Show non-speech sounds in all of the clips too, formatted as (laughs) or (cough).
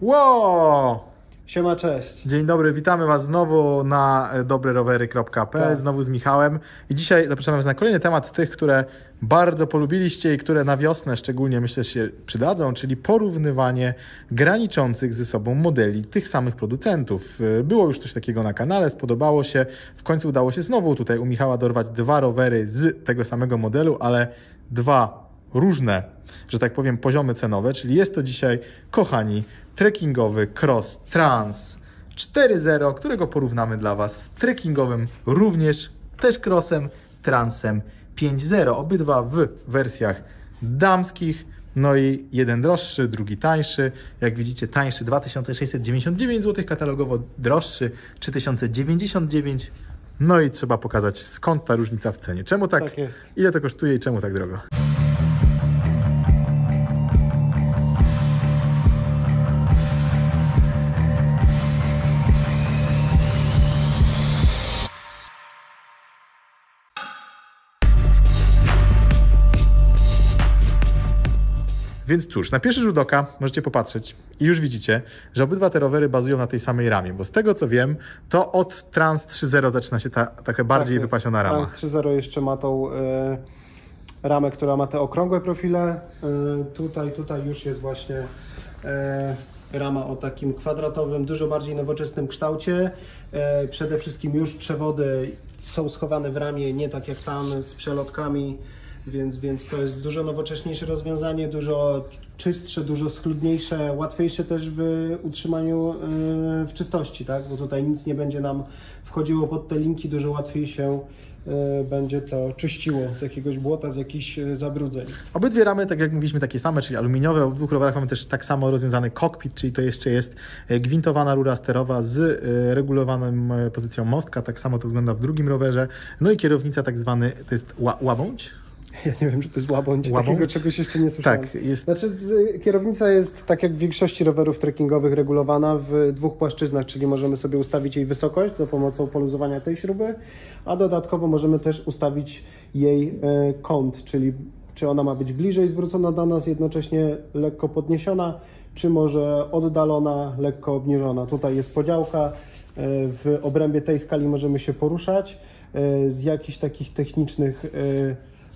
Wow! Siema, cześć. Dzień dobry, witamy Was znowu na dobrerowery.pl, Tak. znowu z Michałem. I dzisiaj zapraszamy Was na kolejny temat z tych, które bardzo polubiliście i które na wiosnę szczególnie myślę się przydadzą, czyli porównywanie graniczących ze sobą modeli tych samych producentów. Było już coś takiego na kanale, spodobało się. W końcu udało się znowu tutaj u Michała dorwać dwa rowery z tego samego modelu, ale dwa różne, że tak powiem, poziomy cenowe, czyli jest to dzisiaj, kochani, trekkingowy Cross Trans 4.0, którego porównamy dla Was z trekkingowym również też Crossem Transem 5.0. Obydwa w wersjach damskich. No i jeden droższy, drugi tańszy. Jak widzicie, tańszy 2699 zł katalogowo, droższy 3099. No i trzeba pokazać skąd ta różnica w cenie. Czemu tak? Tak jest. Ile to kosztuje i czemu tak drogo? Więc cóż, na pierwszy rzut oka możecie popatrzeć i już widzicie, że obydwa te rowery bazują na tej samej ramie, bo z tego co wiem, to od Trans 3.0 zaczyna się ta taka bardziej Tak wypasiona rama. Trans 3.0 jeszcze ma tą e, ramę, która ma te okrągłe profile. E, tutaj, tutaj już jest właśnie e, rama o takim kwadratowym, dużo bardziej nowoczesnym kształcie. Przede wszystkim już przewody są schowane w ramie, nie tak jak tam z przelotkami. Więc, więc to jest dużo nowocześniejsze rozwiązanie, dużo czystsze, dużo schludniejsze, łatwiejsze też w utrzymaniu e, w czystości, tak? Bo tutaj nic nie będzie nam wchodziło pod te linki, dużo łatwiej się e, będzie to czyściło z jakiegoś błota, z jakichś e, zabrudzeń. Obydwie ramy, tak jak mówiliśmy, takie same, czyli aluminiowe. W dwóch rowerach mamy też tak samo rozwiązany kokpit, czyli to jeszcze jest gwintowana rura sterowa z regulowaną pozycją mostka. Tak samo to wygląda w drugim rowerze. No i kierownica tak zwany, to jest ła, łabądź? (laughs) Ja nie wiem, czy to jest łabądź, Łabądź? takiego czegoś jeszcze nie słyszałem. Tak, jest Znaczy, kierownica jest, tak jak w większości rowerów trekkingowych, regulowana w dwóch płaszczyznach, czyli możemy sobie ustawić jej wysokość za pomocą poluzowania tej śruby, a dodatkowo możemy też ustawić jej e, kąt, czyli czy ona ma być bliżej zwrócona do nas, jednocześnie lekko podniesiona, czy może oddalona, lekko obniżona. Tutaj jest podziałka, e, w obrębie tej skali możemy się poruszać. E, Z jakichś takich technicznych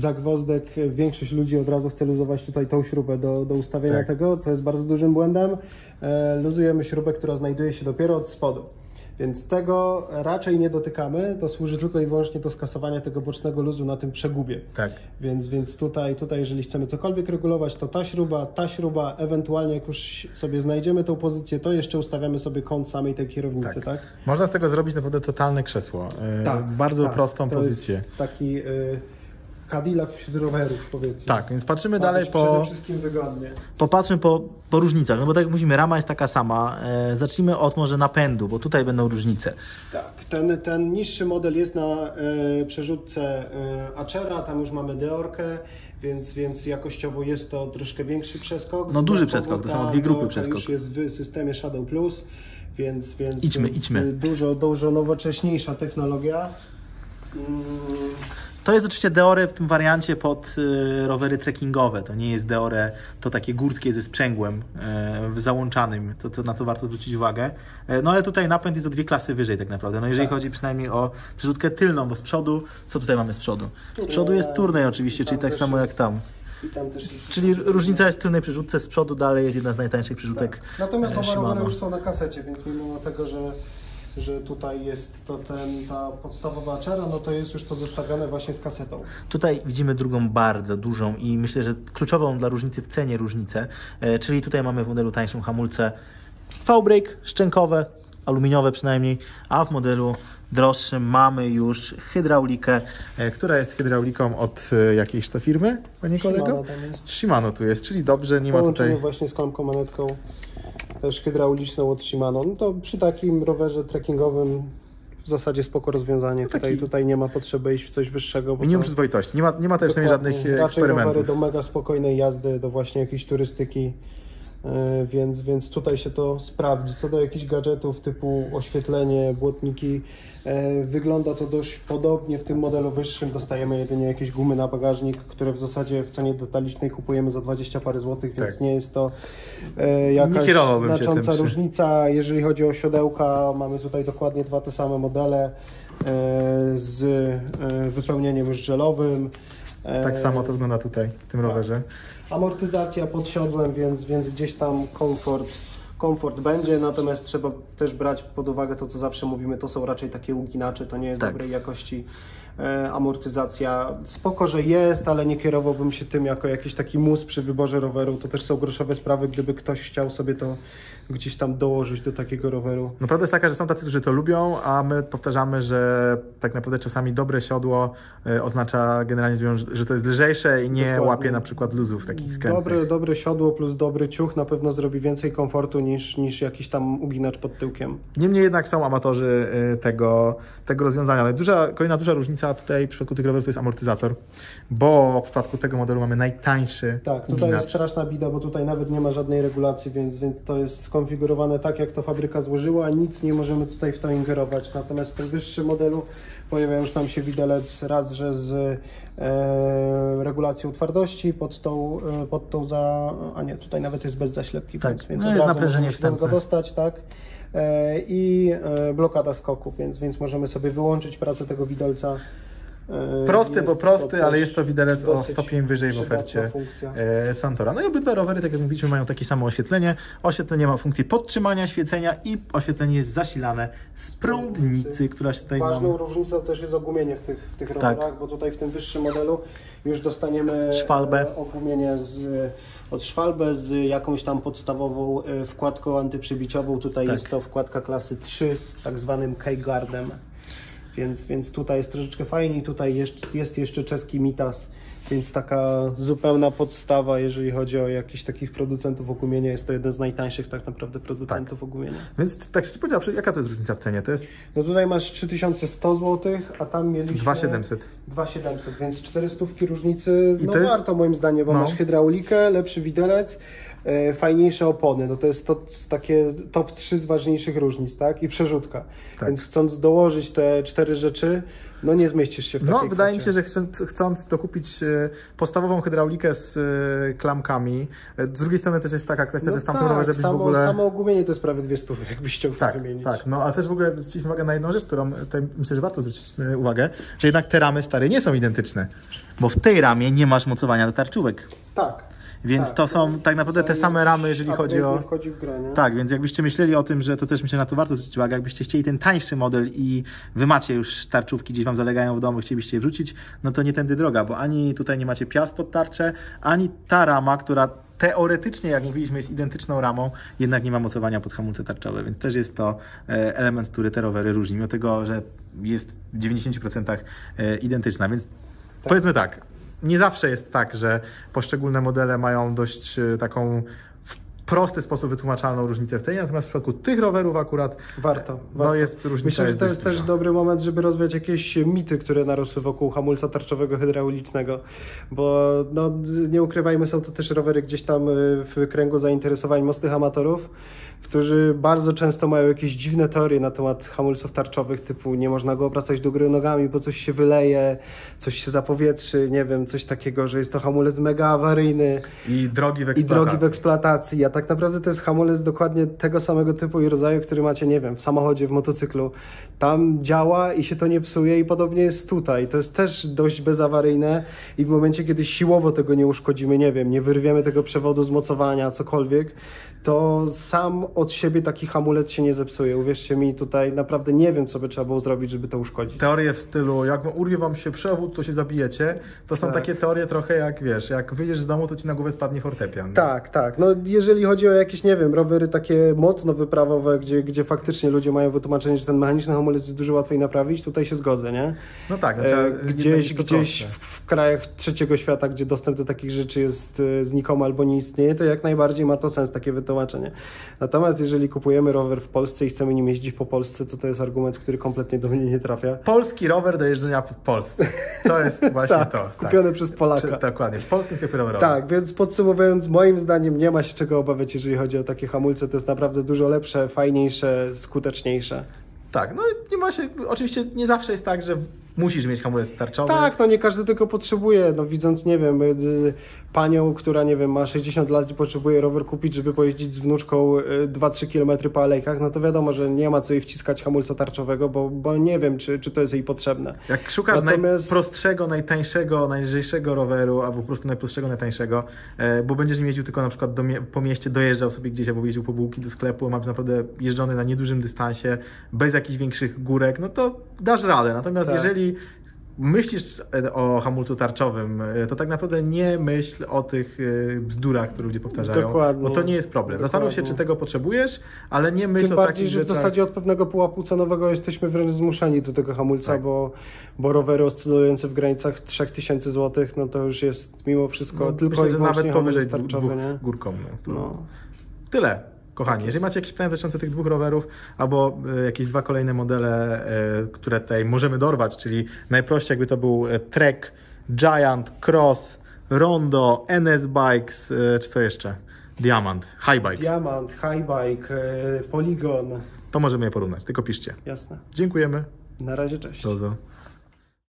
zagwozdek większość ludzi od razu chce luzować tutaj tą śrubę do, do ustawienia Tak. tego, co jest bardzo dużym błędem. E, luzujemy śrubę, która znajduje się dopiero od spodu. Więc tego raczej nie dotykamy, to służy tylko i wyłącznie do skasowania tego bocznego luzu na tym przegubie. tak. Więc, więc tutaj, tutaj, jeżeli chcemy cokolwiek regulować, to ta śruba, ta śruba, ewentualnie jak już sobie znajdziemy tą pozycję, to jeszcze ustawiamy sobie kąt samej tej kierownicy, Tak. tak? Można z tego zrobić naprawdę totalne krzesło. E, bardzo tak. prostą pozycję. Taki y, Cadillac wśród rowerów, powiedzmy. Tak, więc patrzymy Ma dalej po... Przede wszystkim wygodnie. Popatrzmy po, po różnicach, no bo tak jak mówimy, rama jest taka sama. E, zacznijmy od może napędu, bo tutaj będą różnice. Tak, ten, ten niższy model jest na y, przerzutce y, Acera, tam już mamy Deorkę, więc, więc jakościowo jest to troszkę większy przeskok. No, duży przeskok, to są dwie grupy Deorka przeskok. już jest w systemie Shadow Plus, więc, więc, Idźmy, więc idźmy. Dużo, dużo nowocześniejsza technologia. Mm, To jest oczywiście Deore w tym wariancie pod e, rowery trekkingowe. To nie jest Deore, to takie górskie ze sprzęgłem e, załączanym, to, to na co warto zwrócić uwagę. E, no ale tutaj napęd jest o dwie klasy wyżej tak naprawdę. No jeżeli Tak. chodzi przynajmniej o przerzutkę tylną, bo z przodu, co tutaj mamy z przodu? Z przodu jest turnej oczywiście, czyli tak samo jak tam. Czyli różnica jest w tylnej przerzutce, z przodu dalej jest jedna z najtańszych przerzutek Tak. Natomiast e, oba rowery już są na kasecie, więc mimo tego, że, że tutaj jest to ten, ta podstawowa Acera, no to jest już to zestawione właśnie z kasetą. Tutaj widzimy drugą bardzo dużą i myślę, że kluczową dla różnicy w cenie różnicę, e, czyli tutaj mamy w modelu tańszym hamulce V-brake szczękowe, aluminiowe przynajmniej, a w modelu droższym mamy już hydraulikę. e, która jest hydrauliką od e, jakiejś to firmy, panie kolego? Shimano tam jest. Shimano tu jest, czyli dobrze, nie ma tutaj... właśnie z klamką manetką też hydrauliczną od Shimano. No to przy takim rowerze trekkingowym w zasadzie spoko rozwiązanie. Tutaj, taki- tutaj nie ma potrzeby iść w coś wyższego. Minimum to- przyzwoitości, nie ma, nie ma też żadnych e, Raczej rowery eksperymentów. do mega spokojnej jazdy, do właśnie jakiejś turystyki. E, więc, więc tutaj się to sprawdzi. Co do jakichś gadżetów typu oświetlenie, błotniki, e, wygląda to dość podobnie. W tym modelu wyższym dostajemy jedynie jakieś gumy na bagażnik, które w zasadzie w cenie detalicznej kupujemy za 20 parę złotych, więc Tak. nie jest to e, jakaś znacząca różnica. Jeżeli chodzi o siodełka, mamy tutaj dokładnie dwa te same modele z wypełnieniem już żelowym. E, Tak samo to wygląda tutaj, w tym rowerze. Amortyzacja pod siodłem, więc, więc gdzieś tam komfort, komfort będzie, natomiast trzeba też brać pod uwagę to, co zawsze mówimy, to są raczej takie uginacze, to nie jest Tak. dobrej jakości e, amortyzacja. Spoko, że jest, ale nie kierowałbym się tym jako jakiś taki mus przy wyborze roweru. To też są groszowe sprawy, gdyby ktoś chciał sobie to gdzieś tam dołożyć do takiego roweru. No prawda jest taka, że są tacy, którzy to lubią, a my powtarzamy, że tak naprawdę czasami dobre siodło y, oznacza generalnie że to jest lżejsze i nie Dokładnie. łapie na przykład luzów takich skrętnych. Dobre, dobre siodło plus dobry ciuch na pewno zrobi więcej komfortu niż, niż jakiś tam uginacz pod tyłkiem. Niemniej jednak są amatorzy y, tego, tego rozwiązania. Ale duża, kolejna duża różnica tutaj w przypadku tych rowerów to jest amortyzator, bo w przypadku tego modelu mamy najtańszy Tak, tutaj jest straszna bida, bo tutaj nawet nie ma żadnej regulacji, więc, więc to jest skonfigurowane tak, jak to fabryka złożyła, nic nie możemy tutaj w to ingerować. Natomiast w tym wyższym modelu pojawia już nam się widelec raz, że z e, regulacją twardości pod tą, e, pod tą za... a nie, tutaj nawet jest bez zaślepki, Tak, więc, więc no jest naprężenie wstępne. dostać, tak. E, I e, blokada skoków, więc, więc możemy sobie wyłączyć pracę tego widelca. E, Prosty, bo prosty, ale jest to widelec o stopień wyżej w ofercie e, Santora. No i obydwa rowery, tak jak mówiliśmy, mają takie samo oświetlenie. Oświetlenie ma funkcję podtrzymania świecenia i oświetlenie jest zasilane z prądnicy, która się tutaj Ważną nam... różnicą też jest ogumienie w tych, w tych Tak. rowerach, bo tutaj w tym wyższym modelu już dostaniemy Szwalbę. e, ogumienie z, od szwalbę z jakąś tam podstawową wkładką antyprzybiciową. Tutaj Tak. jest to wkładka klasy 3 z tak zwanym K-guardem. Więc, więc tutaj jest troszeczkę fajniej. Tutaj jest, jest jeszcze czeski Mitas, więc taka zupełna podstawa, jeżeli chodzi o jakichś takich producentów ogumienia. Jest to jeden z najtańszych tak naprawdę producentów ogumienia. Więc tak się powiedziawszy, jaka to jest różnica w cenie? To jest No tutaj masz 3100 zł, a tam mieliśmy 2700. 2700, więc 400 różnicy, I no to jest- warto moim zdaniem, bo no. masz hydraulikę, lepszy widelec, fajniejsze opony, no to jest to takie top 3 z ważniejszych różnic, tak? I przerzutka. Tak. Więc chcąc dołożyć te cztery rzeczy, no nie zmieścisz się w No, takiej wydaje mi się, że chcąc, chcąc dokupić e, podstawową hydraulikę z e, klamkami, e, z drugiej strony też jest taka kwestia, że w tamtym rowerze byś No tak, samo, w ogóle... samo ogumienie to jest prawie dwie stówy, jakbyś chciał Tak, wymienić. tak. No ale też w ogóle zwróciliśmy uwagę na jedną rzecz, którą myślę, że warto zwrócić e, uwagę, że jednak te ramy stare nie są identyczne. Bo w tej ramie nie masz mocowania do tarczówek. Tak. Więc tak. to są tak naprawdę te same ramy, jeżeli chodzi o... wchodzi w grę, nie? Tak, więc jakbyście myśleli o tym, że to też myślę na to warto zwrócić uwagę, jakbyście chcieli ten tańszy model i wy macie już tarczówki gdzieś wam zalegają w domu, chcielibyście je wrzucić, no to nie tędy droga, bo ani tutaj nie macie piast pod tarczę, ani ta rama, która teoretycznie, jak mówiliśmy, jest identyczną ramą, jednak nie ma mocowania pod hamulce tarczowe, więc też jest to e, element, który te rowery różni, mimo tego, że jest w 90% e, identyczna, więc powiedzmy tak, nie zawsze jest tak, że poszczególne modele mają dość e, taką w prosty sposób wytłumaczalną różnicę w cenie, natomiast w przypadku tych rowerów akurat Warto. no warto. jest różnica. Myślę, że to jest też dobry moment, żeby rozwiać jakieś mity, które narosły wokół hamulca tarczowego hydraulicznego, bo no, nie ukrywajmy, są to też rowery gdzieś tam y, w kręgu zainteresowań mocnych amatorów, którzy bardzo często mają jakieś dziwne teorie na temat hamulców tarczowych, typu nie można go obracać do góry nogami, bo coś się wyleje, coś się zapowietrzy, nie wiem, coś takiego, że jest to hamulec mega awaryjny I drogi w i eksploatacji. drogi w eksploatacji, a tak naprawdę to jest hamulec dokładnie tego samego typu i rodzaju, który macie, nie wiem, w samochodzie, w motocyklu. Tam działa i się to nie psuje i podobnie jest tutaj. To jest też dość bezawaryjne i w momencie, kiedy siłowo tego nie uszkodzimy, nie wiem, nie wyrwiemy tego przewodu z mocowania, cokolwiek, to sam od siebie taki hamulec się nie zepsuje. Uwierzcie mi, tutaj naprawdę nie wiem, co by trzeba było zrobić, żeby to uszkodzić. Teorie w stylu, jak urwie wam się przewód, to się zabijecie. To są Tak. takie teorie trochę jak, wiesz, jak wyjdziesz z domu, to ci na głowę spadnie fortepian. Tak, tak. No jeżeli chodzi o jakieś, nie wiem, rowery takie mocno wyprawowe, gdzie, gdzie faktycznie ludzie mają wytłumaczenie, że ten mechaniczny hamulec jest dużo łatwiej naprawić, tutaj się zgodzę, nie? No tak, znaczy, gdzieś gdzieś w, w krajach trzeciego świata, gdzie dostęp do takich rzeczy jest e, znikomy albo nie istnieje, to jak najbardziej ma to sens takie wytłumaczenie. Tłumaczenie. Natomiast jeżeli kupujemy rower w Polsce i chcemy nim jeździć po Polsce, to to jest argument, który kompletnie do mnie nie trafia. Polski rower do jeżdżenia po Polsce. To jest (laughs) właśnie Tak, to. kupiony przez Polaka. Czy- Dokładnie, w polskim sklepie rowerowym. Tak, więc podsumowując, moim zdaniem nie ma się czego obawiać, jeżeli chodzi o takie hamulce. To jest naprawdę dużo lepsze, fajniejsze, skuteczniejsze. Tak, no i nie ma się, oczywiście nie zawsze jest tak, że musisz mieć hamulec tarczowy. Tak, no nie każdy tego potrzebuje. No widząc, nie wiem, y, y, panią, która, nie wiem, ma 60 lat i potrzebuje rower kupić, żeby pojeździć z wnuczką y, 2-3 km po alejkach, no to wiadomo, że nie ma co jej wciskać hamulca tarczowego, bo, bo nie wiem, czy, czy to jest jej potrzebne. Jak szukasz Natomiast- najprostszego, najtańszego, najlżejszego roweru, albo po prostu najprostszego, najtańszego, e, bo będziesz jeździł tylko na przykład do, po mieście, dojeżdżał sobie gdzieś, albo jeździł po bułki do sklepu, masz naprawdę jeżdżony na niedużym dystansie, bez jakichś większych górek, no to dasz radę. Natomiast Tak. jeżeli myślisz o hamulcu tarczowym, to tak naprawdę nie myśl o tych e, bzdurach, które ludzie powtarzają, Dokładnie. bo to nie jest problem. Zastanów się, czy tego potrzebujesz, ale nie myśl Tym o bardziej, takich że w rzeczach. zasadzie od pewnego pułapu cenowego jesteśmy wręcz zmuszeni do tego hamulca, Tak. bo, bo rowery oscylujące w granicach 3000 zł, no to już jest mimo wszystko No, tylko myślę, że nawet powyżej dwóch, z górką. No, to... No. Tyle, kochani. Tak Jeżeli macie jakieś pytania dotyczące tych dwóch rowerów, albo e, jakieś dwa kolejne modele, e, które tutaj możemy dorwać, czyli najprościej jakby to był e, Trek, Giant, Cross, Rondo, NS Bikes, czy co jeszcze? Diamant, High Bike. Diamant, Highbike, Polygon, To możemy je porównać, tylko piszcie. jasne. Dziękujemy. Na razie, cześć. Do.